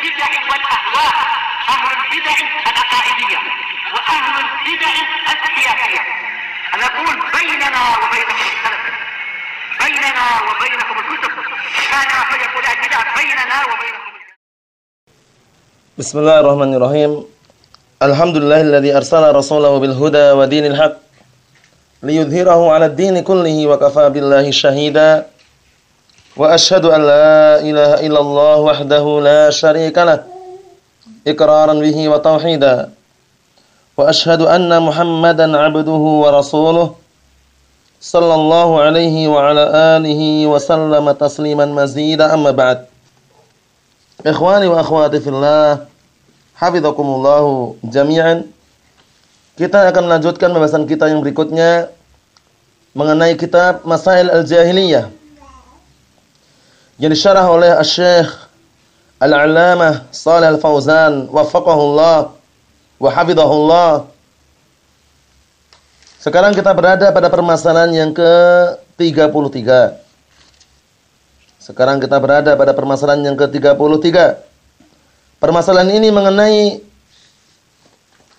البدع والأهواء أهل البدع العقائدية وأهل البدع السياسية أنا أقول بيننا وبينكم السلف بيننا وبينكم الكتب. كان فيقول البدع بيننا وبينكم بسم الله الرحمن الرحيم. الحمد لله الذي أرسل رسوله بالهدى ودين الحق ليظهره على الدين كله وكفى بالله شهيدا. وأشهد أن لا إله إلا الله وحده لا شريك له إقرارا به وتوحيدا وأشهد أن محمدا عبده ورسوله صلى الله عليه وعلى آله وسلم تسليما مزيدا أما بعد إخواني وأخواتي في الله حفظكم الله جميعا Kita akan melanjutkan pembahasan kita yang berikutnya mengenai kitab Masail Al-Jahiliyah yang disyarah oleh Asy-Syaikh Al-'Allamah Shalih Al-Fauzan waffaqahullah wa hafizahullah. Sekarang kita berada pada permasalahan yang ke-33. Sekarang kita berada pada permasalahan yang ke-33. Permasalahan ini mengenai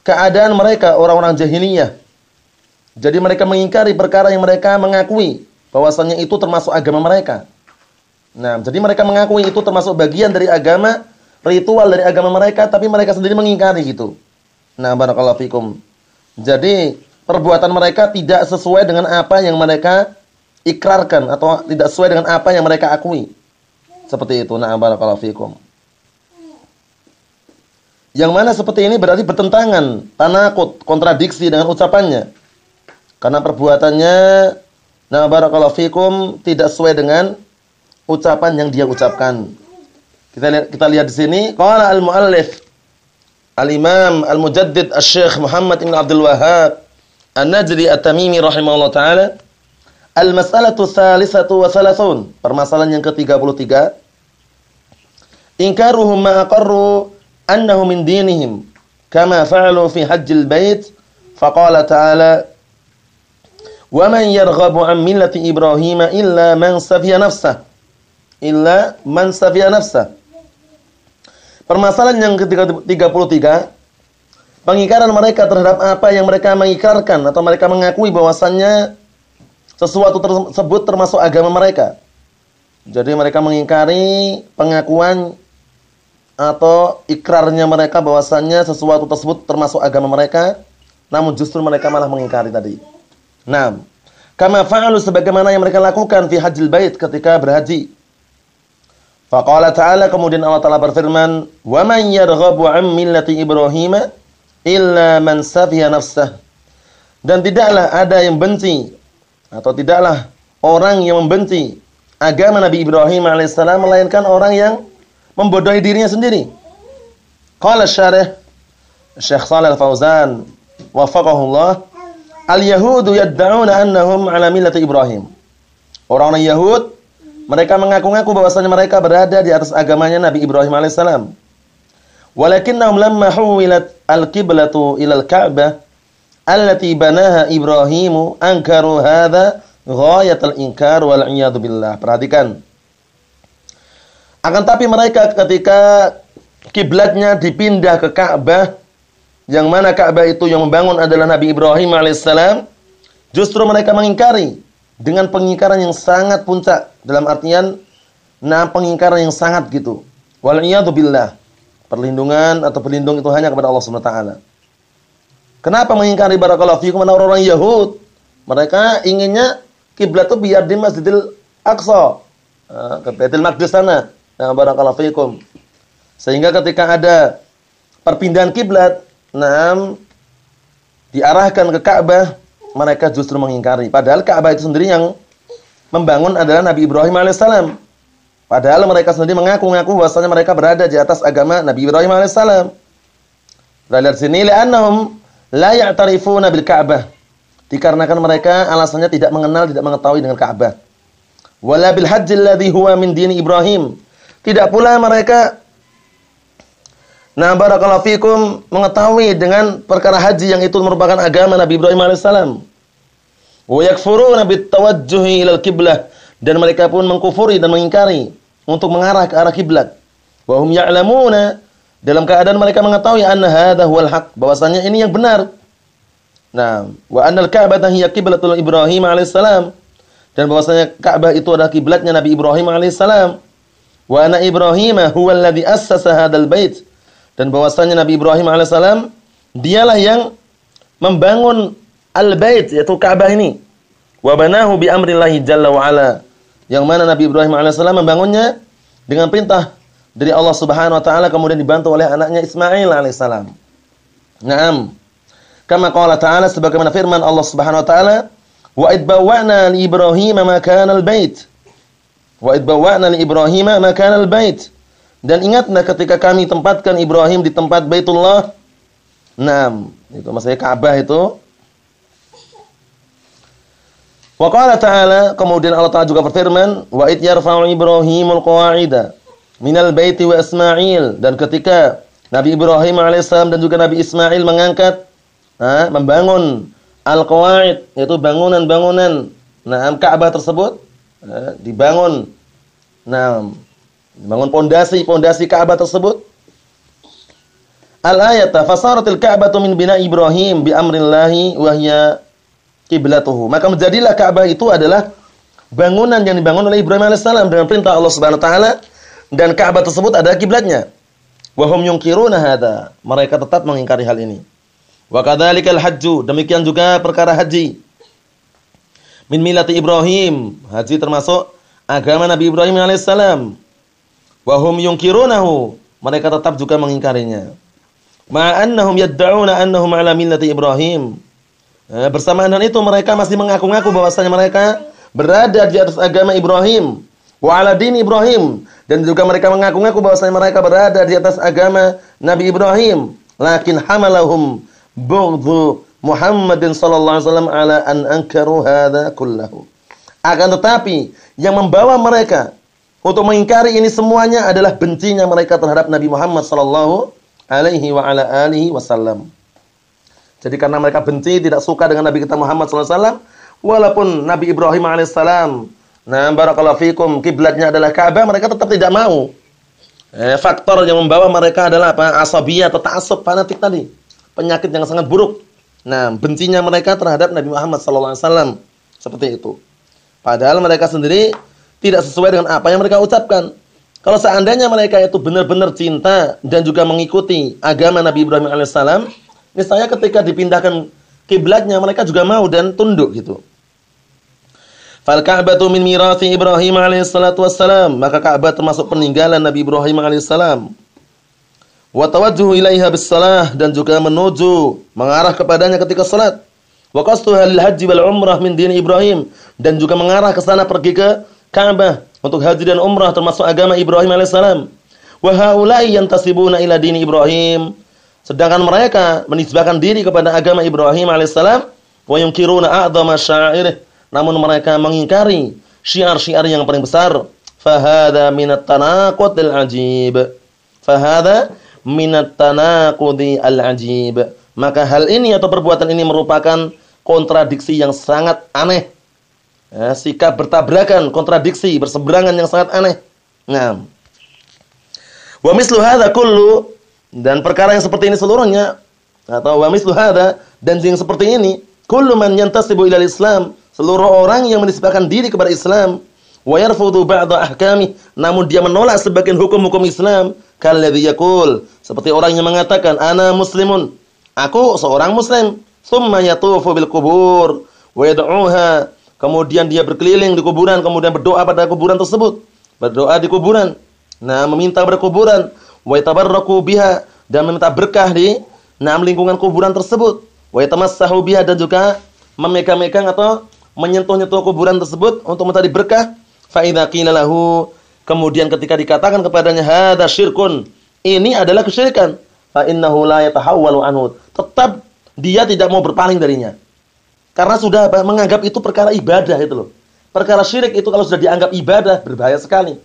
keadaan mereka orang-orang jahiliyah. Jadi mereka mengingkari perkara yang mereka mengakui bahwasannya itu termasuk agama mereka. Nah, jadi mereka mengakui itu termasuk bagian dari agama, ritual dari agama mereka, tapi mereka sendiri mengingkari gitu. Nah, barakallahu fikum. Jadi, perbuatan mereka tidak sesuai dengan apa yang mereka ikrarkan atau tidak sesuai dengan apa yang mereka akui. Seperti itu. Nah, barakallahu fikum. Yang mana seperti ini berarti bertentangan, tanakut, kontradiksi dengan ucapannya. Karena perbuatannya nah barakallahu fikum tidak sesuai dengan ucapan yang dia ucapkan. Kita lihat kita lihat di sini qala al-muallif al-imam al-mujaddid asy-syekh Muhammad bin Abdul Wahhab An-Najdi At-Tamimi rahimahullah taala Al-mas'alatu tsalitsatu wa tsalasun permasalahan yang ke-33 Inkaruhum ma aqarru annahu min dinihim kama fa'alu fi hajjil bait faqala ta'ala wa man yarghabu an millati ibrahim illa man safiya nafsah illa man safiya nafsah Permasalahan yang ke-33 pengingkaran mereka terhadap apa yang mereka mengikrarkan atau mereka mengakui bahwasannya sesuatu tersebut termasuk agama mereka. Jadi mereka mengingkari pengakuan atau ikrarnya mereka bahwasannya sesuatu tersebut termasuk agama mereka, namun justru mereka malah mengingkari tadi. Nah, kama fa'alu sebagaimana yang mereka lakukan fi hajjil bait ketika berhaji. Faqala ta'ala kemudian Allah Ta'ala berfirman, "Wa man yarghabu 'an millati Ibrahim illa man safiya nafsah." Dan tidaklah ada yang benci atau tidaklah orang yang membenci agama Nabi Ibrahim alaihissalam melainkan orang yang membodohi dirinya sendiri. Qala syarih Syekh Shalih Al-Fauzan wafaqahullah Al-Yahudu yad'una annahum ala millati Ibrahim. Orang-orang Yahud mereka mengaku-ngaku bahwasanya mereka berada di atas agamanya Nabi Ibrahim alaihissalam. Walakinnahum lamma huwilat al-qiblatu ila al-Ka'bah allati banaha Ibrahimu ankaru hadha ghayatul inkar wal iyad billah. Perhatikan. Akan tapi mereka ketika kiblatnya dipindah ke Ka'bah, yang mana Ka'bah itu yang membangun adalah Nabi Ibrahim alaihissalam, justru mereka mengingkari dengan pengingkaran yang sangat puncak dalam artian nah pengingkaran yang sangat gitu. Wal billah. Perlindungan atau pelindung itu hanya kepada Allah Subhanahu taala. Kenapa mengingkari barakallahu fikum orang-orang Yahud? Mereka inginnya kiblat itu biar di Masjidil Aqsa, eh, ke Baitul Maqdis sana. Nah, barakallahu fikum. Sehingga ketika ada perpindahan kiblat, nah diarahkan ke Ka'bah, mereka justru mengingkari. Padahal Ka'bah itu sendiri yang membangun adalah Nabi Ibrahim alaihissalam. Padahal mereka sendiri mengaku-ngaku bahwasanya mereka berada di atas agama Nabi Ibrahim alaihissalam. Lihat sini li'annahum la Ka'bah. Dikarenakan mereka alasannya tidak mengenal, tidak mengetahui dengan Ka'bah. Wala bil huwa min dini Ibrahim tidak pula mereka Nah barakallahu fikum mengetahui dengan perkara haji yang itu merupakan agama Nabi Ibrahim alaihissalam. Wa yakfuruna bitawajjuhi ilal kiblah dan mereka pun mengkufuri dan mengingkari untuk mengarah ke arah kiblat. Wa hum ya'lamuna dalam keadaan mereka mengetahui anna hadha huwal haq, bahwasanya ini yang benar. Nah, wa annal Ka'bah hiya qiblatul Ibrahim alaihissalam dan bahwasanya Ka'bah itu adalah kiblatnya Nabi Ibrahim alaihissalam. Wa anna Ibrahim huwa alladhi assasa hadzal bait dan bahwasanya Nabi Ibrahim alaihissalam dialah yang membangun al-bait yaitu Ka'bah ini. Wa banahu bi amrillahi jalla wa ala. Yang mana Nabi Ibrahim alaihissalam membangunnya dengan perintah dari Allah Subhanahu wa taala kemudian dibantu oleh anaknya Ismail alaihissalam. Naam. Kama qala ta'ala sebagaimana firman Allah Subhanahu wa taala, "Wa id bawwa'na li Ibrahim makana al-bait." Wa id bawwa'na li Ibrahim makana al-bait. Dan ingatlah ketika kami tempatkan Ibrahim di tempat Baitullah. Naam, itu maksudnya Ka'bah itu. Wa qala ta'ala, kemudian Allah Ta'ala juga berfirman, "Wa id yarfa'u Ibrahimul qawa'ida minal baiti wa Ismail dan ketika Nabi Ibrahim alaihissalam dan juga Nabi Ismail mengangkat ha, membangun al-qawaid yaitu bangunan-bangunan nah Ka'bah tersebut ha, dibangun nah bangun pondasi-pondasi Ka'bah tersebut al-ayat fasaratil Ka'batu min bina Ibrahim bi amrillahi wa hiya kiblatuhu maka menjadilah Ka'bah itu adalah bangunan yang dibangun oleh Ibrahim alaihissalam dengan perintah Allah Subhanahu wa taala dan Ka'bah tersebut adalah kiblatnya. Wa hum yunkiruna hadza. Mereka tetap mengingkari hal ini. Wa kadzalikal hajju, demikian juga perkara haji. Min millati Ibrahim, haji termasuk agama Nabi Ibrahim alaihissalam. Wa hum yunkirunahu, mereka tetap juga mengingkarinya. Ma'annahum yad'una annahum ala millati Ibrahim. Eh, bersamaan dengan itu mereka masih mengaku-ngaku bahwasanya mereka berada di atas agama Ibrahim. Wa ala din Ibrahim. Dan juga mereka mengaku-ngaku bahwasanya mereka berada di atas agama Nabi Ibrahim. Lakin hamalahum bughdhu Muhammadin sallallahu alaihi wasallam ala an ankaru hadza kullahu. Akan tetapi yang membawa mereka untuk mengingkari ini semuanya adalah bencinya mereka terhadap Nabi Muhammad sallallahu alaihi wasallam jadi karena mereka benci tidak suka dengan Nabi kita Muhammad sallallahu walaupun Nabi Ibrahim alaihissalam Nah, barakallahu fikum, kiblatnya adalah Ka'bah, mereka tetap tidak mau. Eh, faktor yang membawa mereka adalah apa? Asabiyah atau ta'assub fanatik tadi. Penyakit yang sangat buruk. Nah, bencinya mereka terhadap Nabi Muhammad sallallahu alaihi wasallam seperti itu. Padahal mereka sendiri tidak sesuai dengan apa yang mereka ucapkan. Kalau seandainya mereka itu benar-benar cinta dan juga mengikuti agama Nabi Ibrahim alaihissalam, misalnya ketika dipindahkan kiblatnya mereka juga mau dan tunduk gitu. Fal Ka'batu min mirathi Ibrahim alaihissalatu wassalam. Maka Ka'bah termasuk peninggalan Nabi Ibrahim alaihissalam. Wa tawajjuhu ilaiha bis salah dan juga menuju mengarah kepadanya ketika salat. Wa qastuha lil haji wal umrah min din Ibrahim dan juga mengarah ke sana pergi ke Ka'bah untuk haji dan umrah termasuk agama Ibrahim alaihissalam. Wa haula'i yantasibuna ila dini Ibrahim. Sedangkan mereka menisbahkan diri kepada agama Ibrahim alaihissalam wa yunkiruna a'dhama sya'irih. Namun mereka mengingkari syiar-syiar yang paling besar. Fahada minat tanaqudil ajib. Fahada minat tanaqudi al ajib. Maka hal ini atau perbuatan ini merupakan kontradiksi yang sangat aneh ya, sikap bertabrakan kontradiksi berseberangan yang sangat aneh. Nah wa mislu hadza kullu dan perkara yang seperti ini seluruhnya atau wa mislu hadza dan yang seperti ini kullu man yantasibu ila islam seluruh orang yang menisbahkan diri kepada Islam wa yarfudu ba'da ahkami namun dia menolak sebagian hukum-hukum Islam kalladzi yaqul seperti orang yang mengatakan ana muslimun aku seorang muslim thumma yatufu bil qubur wa yad'uha kemudian dia berkeliling di kuburan kemudian berdoa pada kuburan tersebut. Berdoa di kuburan. Nah meminta pada kuburan wa yatabarraku biha dan meminta berkah di nah lingkungan kuburan tersebut. Wa yatamassahu biha dan juga memegang-megang atau menyentuh-nyentuh kuburan tersebut untuk mencari berkah fa kemudian ketika dikatakan kepadanya hadza syirkun ini adalah kesyirikan. Fa la yatahawwalu anhu tetap dia tidak mau berpaling darinya karena sudah menganggap itu perkara ibadah itu loh perkara syirik itu kalau sudah dianggap ibadah berbahaya sekali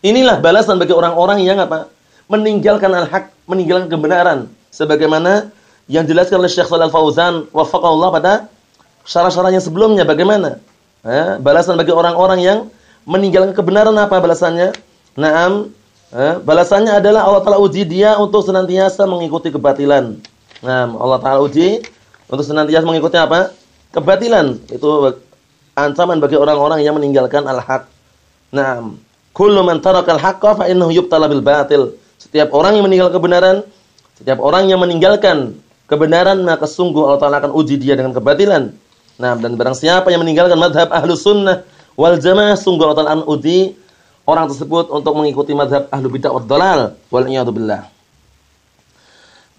inilah balasan bagi orang-orang yang apa meninggalkan al-haq meninggalkan kebenaran sebagaimana yang dijelaskan oleh Syekh Shalal Fauzan wafaqahullah pada syarah-syarahnya sebelumnya bagaimana? Balasan bagi orang-orang yang meninggalkan kebenaran apa balasannya? Naam, balasannya adalah Allah Taala uji dia untuk senantiasa mengikuti kebatilan. Nah, Allah Taala uji untuk senantiasa mengikuti apa? Kebatilan. Itu ancaman bagi orang-orang yang meninggalkan al-haq. Nah, kullu man tarakal haqqa fa innahu yubtala bil batil. Setiap orang yang meninggal kebenaran, setiap orang yang meninggalkan kebenaran maka sungguh Allah Taala akan uji dia dengan kebatilan. Nah, dan barang siapa yang meninggalkan madhab ahlu sunnah wal jamaah sungguh Allah Taala akan uji orang tersebut untuk mengikuti madhab ahlu bid'ah wad dalal wal billah.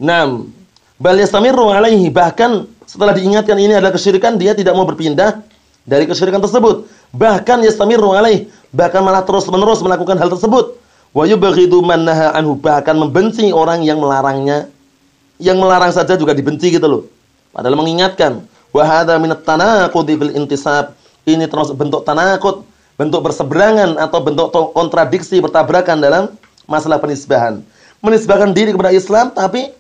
Nam, bal yastamirru alaihi bahkan setelah diingatkan ini adalah kesyirikan dia tidak mau berpindah dari kesyirikan tersebut. Bahkan yastamirru alaihi bahkan malah terus-menerus melakukan hal tersebut. Wa yubghidu man anhu bahkan membenci orang yang melarangnya. Yang melarang saja juga dibenci gitu loh. Padahal mengingatkan wa hadza minat tanaqudi bil intisab. Ini termasuk bentuk tanakut bentuk berseberangan atau bentuk kontradiksi bertabrakan dalam masalah penisbahan. Menisbahkan diri kepada Islam tapi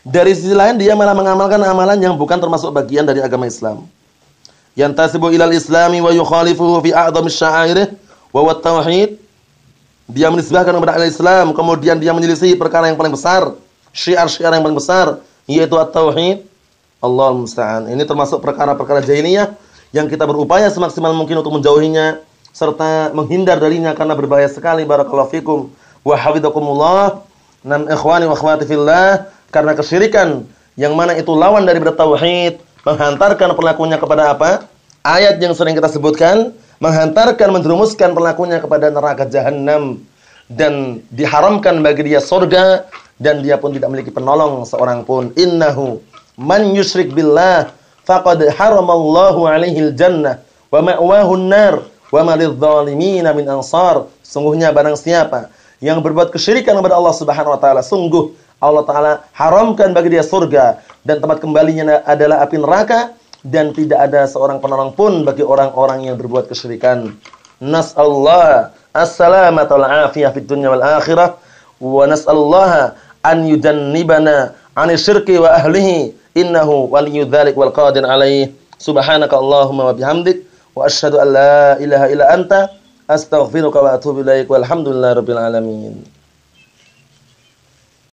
dari sisi lain dia malah mengamalkan amalan yang bukan termasuk bagian dari agama Islam. Yantasibu ilal islami wa yukhalifuhu fi a'dham sya'airih wa wat tauhid. Dia menisbahkan kepada Islam, kemudian dia menyelisih perkara yang paling besar, syiar-syiar yang paling besar, yaitu at-tauhid. Allah musta'an. Ini termasuk perkara-perkara jahiliyah yang kita berupaya semaksimal mungkin untuk menjauhinya serta menghindar darinya karena berbahaya sekali barakallahu fikum wa hafizakumullah nam ikhwani wa akhwati fillah karena kesyirikan yang mana itu lawan dari bertauhid menghantarkan pelakunya kepada apa ayat yang sering kita sebutkan menghantarkan menjerumuskan pelakunya kepada neraka jahanam dan diharamkan bagi dia surga dan dia pun tidak memiliki penolong seorang pun innahu man yusyrik billah faqad haramallahu alaihi jannah wa ma'wahu an-nar wa ma min ansar. Sungguhnya barang siapa yang berbuat kesyirikan kepada Allah Subhanahu wa taala, sungguh Allah taala haramkan bagi dia surga. Dan tempat kembalinya adalah api neraka. Dan tidak ada seorang penolong pun bagi orang-orang yang berbuat kesyirikan. Nas'allah as-salamata wal afiyah fid dunya wal akhirah. Wa nas'allah an yujannibana 'ani syirki wa ahlihi. Innahu waliyyu dzalik wal qadir alaih subhanaka allahumma wa bihamdik. Wa asyhadu an la ilaha illa anta. Astaghfiruka wa atubu ilaik. Walhamdulillahi rabbil alamin